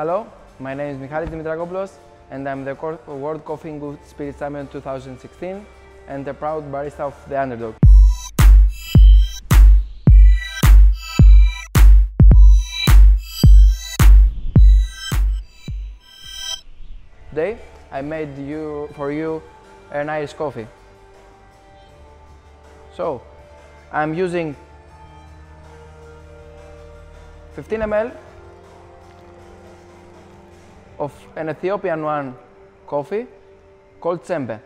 Hello, my name is Michalis Dimitrakopoulos and I'm the World Coffee and Good Spirit Champion 2016 and the proud barista of The Underdog. Today I made you for you an Irish coffee. So I'm using 15 ml of an Ethiopian one coffee called Tsembe.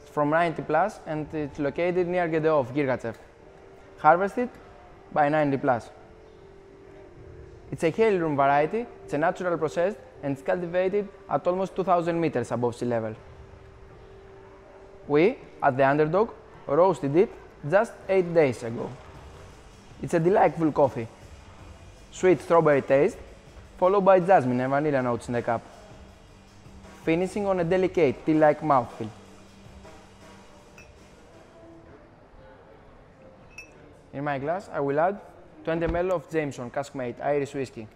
It's from 90 plus and it's located near Gedeov, Yirgacheffe. Harvested by 90 plus. It's a heirloom variety, it's a natural process and it's cultivated at almost 2000 meters above sea level. We, at the Underdog, roasted it just 8 days ago. It's a delightful coffee. Sweet strawberry taste, followed by jasmine and vanilla notes in the cup. Finishing on a delicate tea-like mouthfeel. In my glass, I will add 20 ml of Jameson Caskmates Irish whiskey.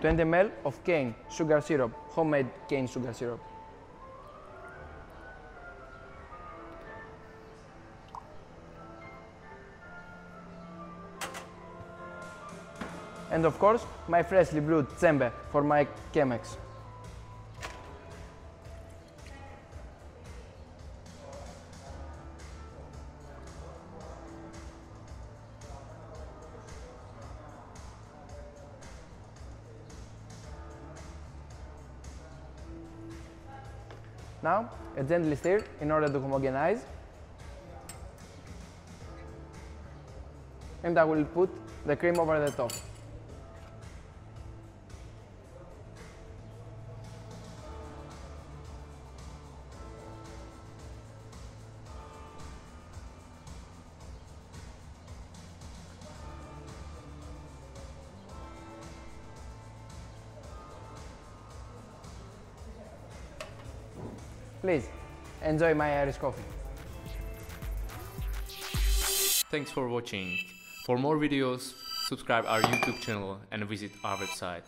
Twenty ml of cane sugar syrup, homemade cane sugar syrup. and of course my freshly brewed tsembe for my Chemex. Now, a gently stir in order to homogenize. And I will put the cream over the top. Please, enjoy my Irish coffee. Thanks for watching. For more videos, subscribe our YouTube channel and visit our website.